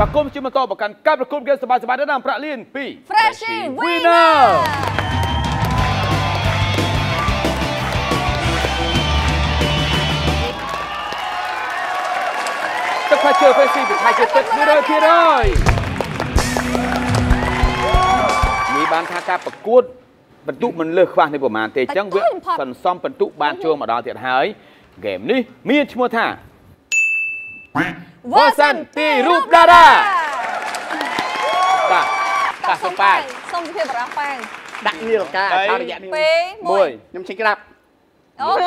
បាទគុំជិះម៉ូតូប្រកាន់ការប្រគំហ្គេមសប្បាយៗដល់ប្រាក់លានពី Freshy Winner ទឹកផ្លែឈើ Freshy ពីខែជើទឹក100%មានបានថាការប្រកួតបន្ទុកមិនលើសខ្វះនេះប្រហែលទេអញ្ចឹងវាសន្សំបន្ទុកបានចូលមកដល់ទៀតហើយហ្គេមនេះមានឈ្មោះថា វ៉ាសិនទីរូបតារាបាទតាសុប៉ាសូមជម្រាបបារម្ភប៉ាងដាក់នាឡិកាអច្ឆរិយៈនេះពេល1មួយខ្ញុំចេញក្រាបអូទៅ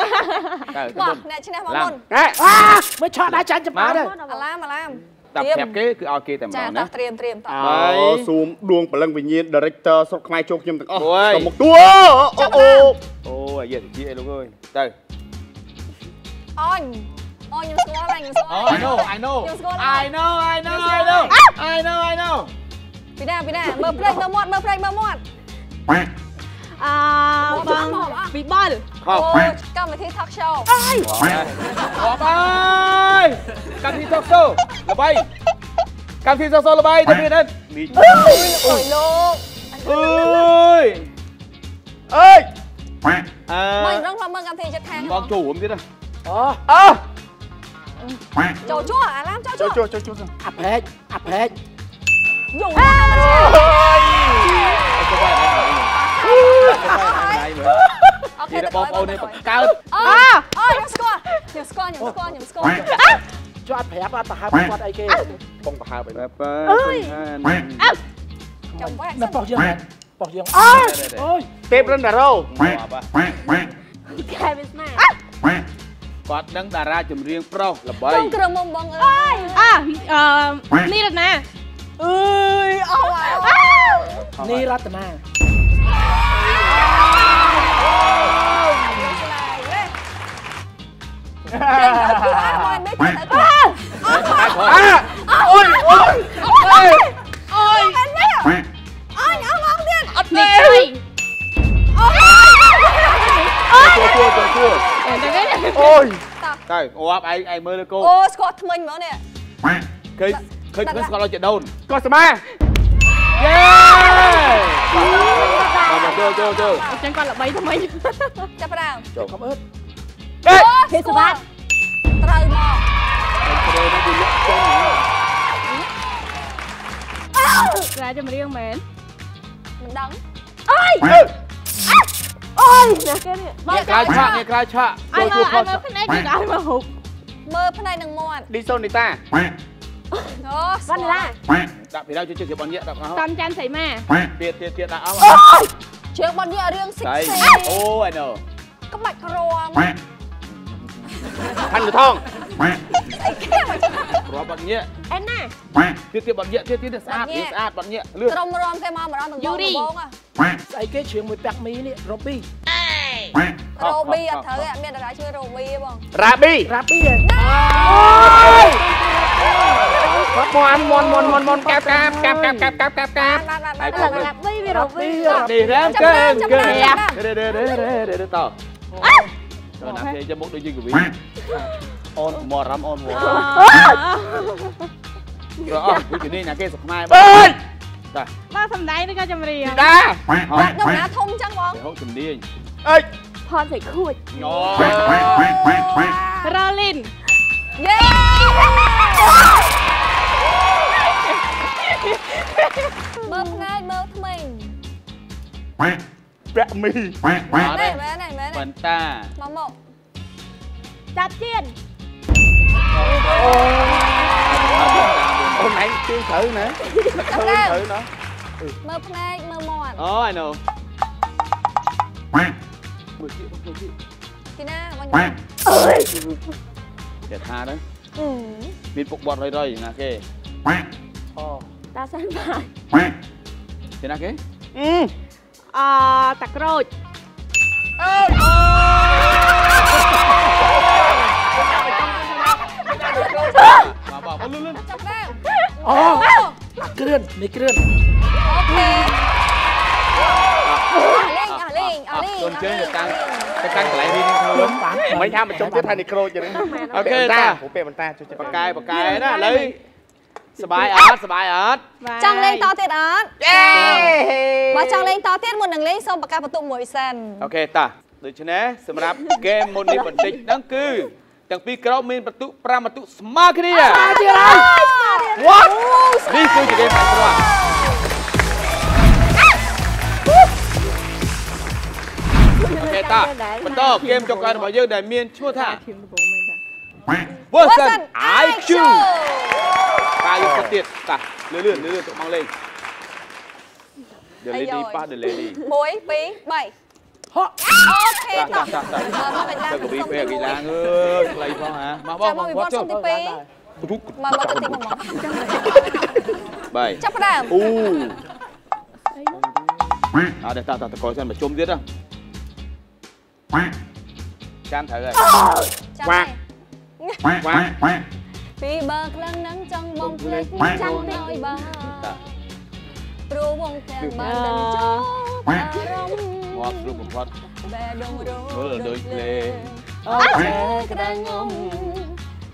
បោះមុនអ្នកឈ្នះមកឡាំមុនហេអាមិនឆក់ដាក់ចាញ់ចម្បាទៅអាឡាមអាឡាមតាប្រាប់គេគឺឲ្យគេតែម្ដចាងតោះណាត្រៀមត្រៀមតោះអូស៊ូមដួងបលឹងវិញ្ញាណ director ស្រុកខ្មែរជោគខ្ញុំទាំងអស់អូយទៅមកទួអូអូអូអាយនិយាយអីលោកអើយទៅអញ Oh, yung scoring, yung scoring. Oh, I know, I know. Yung scoring. I know, I know, I know. Ah! I know, I know. Pina, Pina, mở play, mở mọt, mở play, mở mọt. À, vâng, bị bol. Không. Cầm thi talk show. Ai? Họp ơi. Cầm thi talk show. Là bay. Cầm thi talk show là bay, đặc biệt lên. Ôi lô. Ơi. Ơi. À. Mình đang làm mơ cầm thi chắc thang. Con chủ không biết đâu. Ờ. À. ចិត្តខាងបងចូលរួមទៀតណាអូអើចូលជួអាឡាមចូលជួចូលចូលចូលចូលអាប្រែកអាប្រែកយូអូយទៅបាយបាយអូខេនេះបងប្អូននេះកើតអូអូខ្ញុំស្គាល់ខ្ញុំស្គាល់ខ្ញុំស្គាល់ខ្ញុំស្គាល់ចុះអត់ប្រាប់អត់ទៅហៅគាត់អីគេបងប្រហើបអីប៉ាប៉ាចាំវ៉ានៅប៉ុស្តិ៍យើងប៉ុស្តិ៍យើងអូយទេពរិនតារ៉ូខែវាស្មា គាត់ដឹងតារាចម្រៀងប្រុសល្បីចង់គ្រឿងមុំបងអើយអអឺនេះរត់ណាអើយអូវ៉ានេះរតនាមកនេះទៅទៅអូយអូយអើយ អូយទៅងាប់ឯងឯងមើលលើគោអូស្គាល់ថ្មិញហ្មងនេះឃើញឃើញឃើញស្គាល់ឲ្យជាដូនក៏ស្មាយេមកចូលចូលចូលអញ្ចឹងគាត់ល្បីថ្មីចាប់ផ្ដើមខំអឺតហេសវ៉ាត្រូវមកត្រូវនឹងវាលក់ចេញតែចម្រៀងមែនមិនដឹងអូយ ណាគេនេះបនេះកក្រៅឆាកនេះក្រៅឆាកអើចូលយជួអើខុសយមើលភ្នែកគឺឲ្យមើលហូបមើលផ្នែកនឹងមាត់ឌីសូនីតាអូវ៉ានីឡាដាក់ពីដល់ជួយជួយគេបនញាក់ដាក់អស់តំច័ន្ទសីមាទៀតទៀតទៀតដាក់អស់ជើងបននេះរឿងសិចស្អីសិអូ I know ក្បាច់ក្រមខាន់កថង រាប់បនញាក់អេណាទៀតទៀតបនញាក់ទៀតទៀតស្អាតនេះស្អាតបនញាក់លឿនក្រុមរំគេមកម្ដងទាំងបងបងស្អីគេជ្រៀងមួយពាក់មីនេះរ៉ូប៊ីរ៉ូប៊ីអត់ត្រូវទេអត់មានតារាឈ្មោះរ៉ូប៊ីទេបងរ៉ាប៊ីរ៉ាប៊ីគាត់មន់មន់មន់មន់មន់កាប់កាប់កាប់កាប់កាប់កាប់កាប់កាប់បានបានបានឥឡូវឡាប់វិញវារកវិញនេះរ៉ាំកើកើរ៉ារ៉រ៉រ៉រ៉តតណាគេចាំមុខដូចយើងកវី អូនមករ៉ាំអូនមករអស់វិជានេះណាគេសុខខ្មែរអើយមកសំដែងនេះក៏ចម្រៀងតាដាក់ដល់ណាធំចឹងបងហូបជំនាញអើយផនសេខួចអូរ៉ូលីនយេមើលផ្នែកមើលថ្មីពាក់មីអត់មែទេនមែនមែនបន្តាមកមកចាប់ជៀន អូនឯងទៀងត្រូវណាត្រូវត្រូវណាមើលផ្នែកមើលមាត់អូ I know មួយទៀតមួយទៀតទីណាបងចេះថាទៅអឺមានពុកបត់រយរយណាគេអូតាសាន់បាយចេះណាគេអឺអតាក្រូច បាទបាទអូលុនលុនចាប់ឡើងអូគ្រឿននេះគ្រឿនអូខេលេងអលេងអលេងជន់ជើងទៅកាន់ទៅកាន់កន្លែងនេះខ្លួនបានមិនថាមកចុះទៀតថានេះក្រូចចឹងអូខេតាព្រោះពាក្យបន្តាជួយចិត្តបកាយបកាយណាឥឡូវសបាយអត់សបាយអត់ចង់លេងតទៀតអត់យេបើចង់លេងតទៀតមុននឹងលេងសូមបកាបន្ទុកមួយសិនអូខេតាដូច្នេះសម្រាប់ហ្គេមមុននេះបន្តិចហ្នឹងគឺ ទាំងពីរក្រុមមានបន្ទុក5បន្ទុកស្មើគ្នាទៀតហើយ What នេះគឺជាហ្គេមបែបគ្រាប់អូខេតាបន្តហ្គេមចុងក្រោយរបស់យើងដែលមានឈ្មោះថា Version IQ តាយកទៅទៀតតាលឿនលឿនលឿនទុកមកលេង The អាយ lady យប៉ះ The lady 1 2 3 ហក់អូខេតាតោះតាតាតាអឺមកបិទទៅកវីពេលកីឡាអើយខ្លីផងហ៎មកបចាងមកបងវិវគាត់ត្តចុសុះំទី2រុកមកមកទៅទី1មកបាយចាប់ផ្ដើមអូអត់ទេតាតាតកយសិនមកជុំទៀតហ៎ចាំត្រូវហើយចាំទេពីបើក្លឹងនឹងចង់បងភ្លេចចាំឲ្យបើតាព្រោះវងទាំងបានដឹងចូលអារម្មណ៍ hoạt rút một hoạt Đó là đôi lê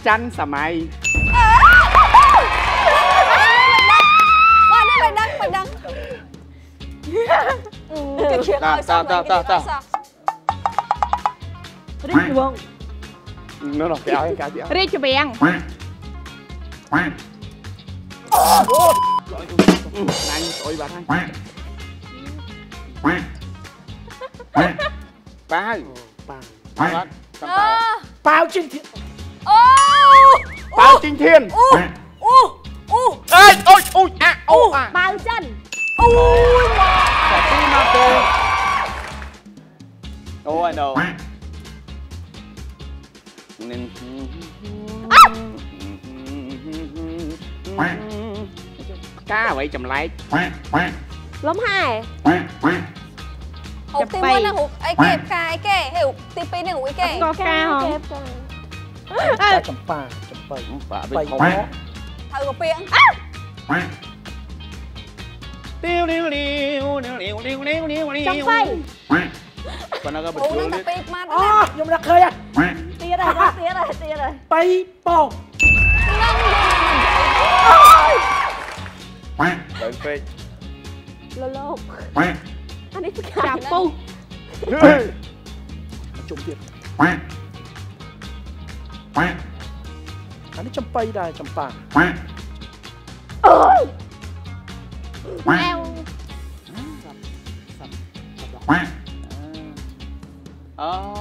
Chanh xà mày. Bạn ơi mày đăng, mày đăng Ta, ta, ta, ta, ta. Rít gì không? Nó là cái áo, cái áo Rít cho bèn Trời ơi, trời bà. Hai Pau. Pau. Pau. Pau. Pau Trinh Thiên. Pau Trinh Thiên. U. U. U. Ê, ôi, ôi, à, ô, à. Pau chân. Ui, Quả tim mà cô. Oh, I know. Cá vậy chầm lấy. Lắm hai. រូបទី1ហ្នឹងរូបអីគេផ្កាអីគេហើយរូបទី2ហ្នឹងរូបអីគេផ្កាហ៎ចម្ប៉ាចម្ប៉ៃចម្ប៉ាវាធំហើយកពាងទៀវលីវលីវលីវលីវលីវលីវលីវចំបៃប៉ុណ្ណឹងក៏បញ្ជូលទៅពេកម៉ាត់អូខ្ញុំរកឃើញទៀតហើយទៀតហើយទៀតហើយបៃប៉ោឡើងយូរឡើងពេកលលោក Sapu Trộm tiền. Cái này bay đài chăm bà Ôi Eo. Ờ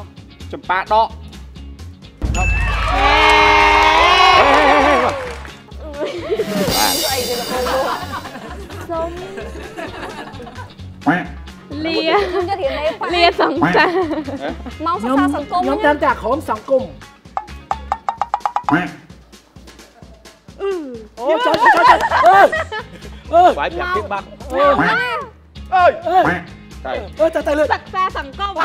វអូចំប៉ាដកអីគេកំពុងលក់សុំលាខ្ញុំจะរៀននេះប៉លាសង្ចាមកសិខ្ញុំក្សាសង្គមខ្ញុំហ្នឹងតាមតែក្រុមសង្គមអូចុចចុចចុចអឺអឺបាយប្រាប់ទៀតបាក់អឺអើយអឺតែអឺតែតែលឿនសិក្សាសង្គមបងប្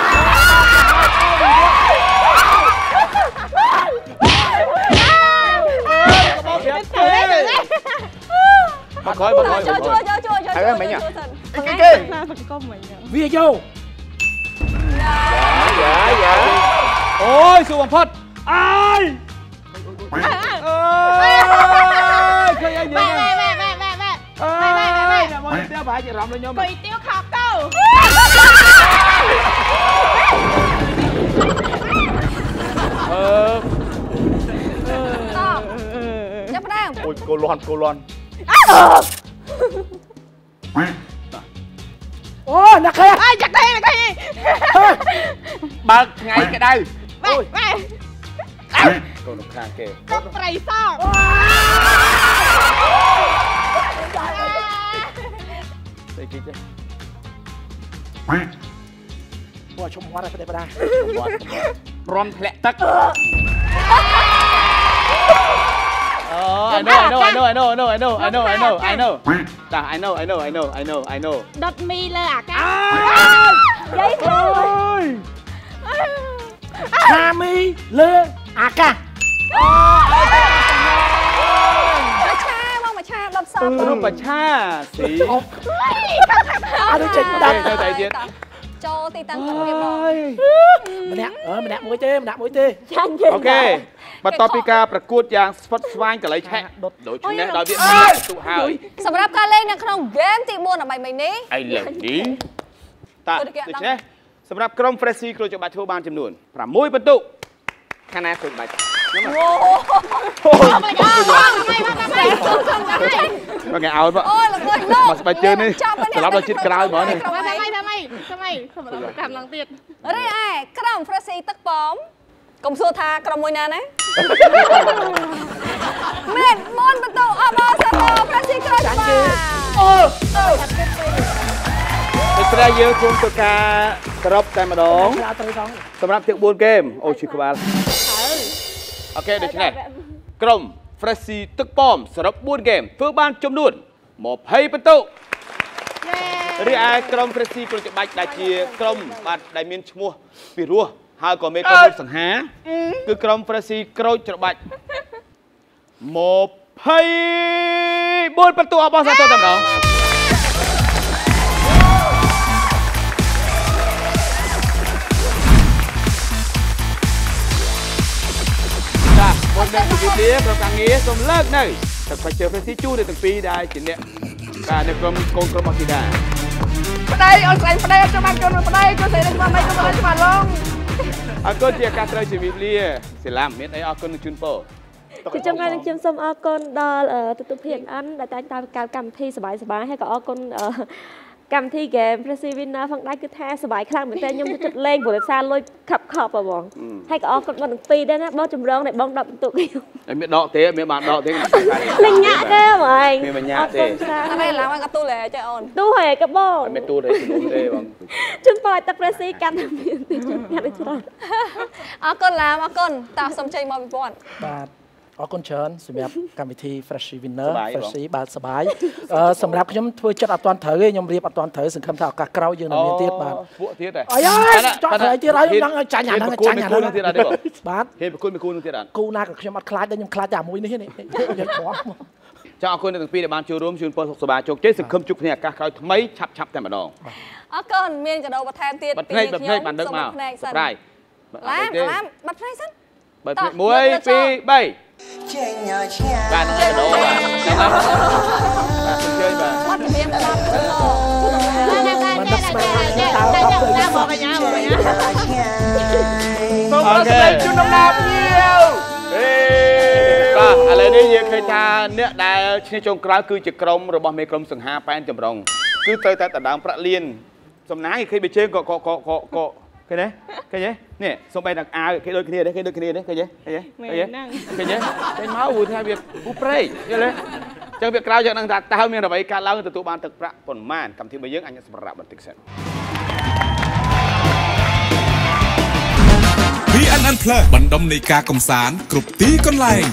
រាប់ទេមកក្រោយមកក្រោយជួយមកក្រោជួយយជួយជួយជួយហើយមិញជួយសិនអីគេគេសិក្សាសង្គមមិញ វាយោយ៉ាយ៉ាអូយសួរបំផុតអើយអើយឃើញអីយើបែងបែបែបែបែបែអើយអ្នកមកនេះប្រហែលជាអារ นะคะอ้ยอยากได้อยากได้บักไงก็ได้ไปไปโดนข้างเกก็ไตรซอกใส่กิ๊จว่าชมวัดอะไรก็ได้ปะนะร้อนแผลตัก I know I know I know I know I know I know I know I know I know តា I know I know I know I know I know ដុតមីលើអាកាសយាយខ្លួនហាមីលើអាកាសមកឆាមកមកឆាដុតសពរូបបច្ឆាស៊ីអត់ចេញ ដាដាច់ច់ទៅតែទៀតចូលទីតាំងទឹកវាបងម្នាក់អឺម្នាក់មួយទេម្នាក់មួយទេចាញ់គេអូខេបន្ទាប់ពីការប្រកួតយ៉ាងស្វិតស្វាញកលៃឆែកដុតដូច្នេះដោយវាទុហើយសម្រាប់ការលេងនៅក្នុងហ្គេមទី4ដើម្បីមិញនេះឥឡូវនេះតើដូច្នេះសម្រាប់ក្រុម Freshy គ្រូច្បាប់ធ្វើបានចំនួន6បន្ទុកខាងណាគ្រូច្បាប់ខ្ញុំអូមកគេឲ្យមកអូយល្ងើលោកមកស្បែកជើងនេះត្រឡប់ដល់ជាតិក្រោយហ្មងនេះធ្វើម៉េចធ្វើម៉េចធ្វើម៉េចធ្វើកម្មឡើងទៀតរីឯក្រុម Freshy ទឹកប៉ម កុំសួរថាក្រុមមួយណាណាមែនមនបន្ទោអបអសាទរប្រាស៊ីក្រូចបាអូអូព្រះយើងគុំទៅការក្របតែម្ដងសម្រាប់ទាំង4ហ្គេមអូឈីក្បាលអូខេដូច្នេះក្រុម Fresh ទឹកប៉មសរុប4ហ្គេមធ្វើបានចំនួន20ពិន្ទុរីឯក្រុម Fresh ប្រចាំបាច់ដែលជាក្រុមបាទដែលមានឈ្មោះពីរោះ ហើយក៏មានក្រុមរត់សង្ហាគឺក្រុម Freshy ក្រូចច្របាច់24បន្ទុកអបអរសាទរតែម្ដងចាមុននឹងជម្រាបលាប្រកាសងារសូមលើកនៅទឹកបច្ចុប្បន្នទីជួននៅទាំងពីរដែលជាអ្នកការនៅក្រុមកូនក្រុមអគិដាប្តីអូនស្លាញ់ប្តីអត់ចាំបាច់កូនប្តីកូនស្រីនឹងមកមិនកូនស្រីច្បាស់ឡង អរគុណជាការត្រូវជម្រាបលាសិលាមមានអីអរគុណនឹងជូនពរជាចុងក្រោយនឹងខ្ញុំសូមអរគុណដល់អឺទស្សនិកភាពអិនដែលតែងតាមការកម្មវិធីសប្បាយសប្បាយហើយក៏អរគុណអឺ កម្មវិធី game Pressy Winner ផងដែរគឺថាសប្បាយខ្លាំងមែនទែនខ្ញុំចូលចិត្តលេងព្រោះដោយសារលុយខប់ខប់ហ៎បងហើយក៏អរគុណបងទាំងពីរដែរណាបងចម្រងដែលបង10បន្ទុកខ្ញុំហើយមានដកទេមានបានដកទេលេងញាក់ទេហ្មងមានមិនញាក់អរទេគុណច្រើនអត់ទេឡើងមកកទូលចេះអូនទូហើយក៏បងអត់មានទូទេជំនុំទេបងជូនពរឲ្យទឹក Pressy កាន់តែមានទីជូនកាន់តែច្រើនអរគុណឡាមអរគុណតោះសូមចេញមកពីព័ន្ធបាទ អរគុណច្រើនសម្រាប់កម្មវិធី Freshy Winner សប្បាយបង Freshy បាទសប្បាយអឺសម្រាប់ខ្ញុំធ្វើចិត្តអត់ទាន់ត្រូវទេខ្ញុំរៀបអត់ទាន់ត្រូវសង្ឃឹមថាឱកាសក្រោយយើងនឹងមានទៀតបាទពួកទៀតទេអីហើយចង់ត្រូវឲ្យទៀតហើយខ្ញុំនឹងឲ្យចាញ់អាហ្នឹងប្រគួតចាញ់អាគូហ្នឹងនឹងទៀតអត់ទេបងបាទហេតុប្រគួតមួយគូនឹងទៀតអត់គូណាក៏ខ្ញុំអត់ខ្លាចដែរខ្ញុំខ្លាចតែអាមួយនេះនេះយកខោះចង់អរគុណអ្នកទាំងពីរដែលបានចូលរួមជូនពរសុខសប្បាយជោគជ័យសង្ឃឹមជួបគ្នាឱកាសក្រោយថ្មីឆាប់ឆាប់តែម្ដងអរគុណមានកាដូបន្ថែមទៀតបាត់ភ្នែកបាត់ភ្នែកបានដឹកមកផ្នែកសិនប្រៃឡាមឡាមបាត់ភ្នែកសិនបើតោះ1 2 3 បាទនឹងកាដូបាទចាំបាទបាទអញ្ជើញបាទបាត់ជំរាបដល់មិនដឹកស្មានខ្ញុំតើអត់ទៅមកកញ្ញាមកកញ្ញាសូមអរគុណជូនដំណើរភ្ញៀវអេបាទឥឡូវនេះយើងឃើញថាអ្នកដែលឈ្នះចុងក្រោយគឺជាក្រុមរបស់មេក្រុមសង្ហាប៉ែនចម្រុងគឺត្រូវតែដណ្ដើមប្រាក់លានសំណាងគេឃើញបីជើងក៏ក៏ក៏ក៏ក៏ ឃើញទេឃើញទេនេះសំបីដល់អាវគេដូចគ្នាទេគេដូចគ្នាទេឃើញទេឃើញទេឃើញទេឃើញទេឃើញមកព្រោះថាវាពូប្រេកយល់ទេចឹងវាក្រោយយ៉ាងហ្នឹងថាតើមានអ្វីកើតឡើងទទួលបានទឹកប្រាក់ប៉ុន្មានកម្មវិធីរបស់យើងអញសម្រាប់បន្តិចសិន PNN Plus បណ្ដុំនៃការកំសាន្តគ្រប់ទីកន្លែង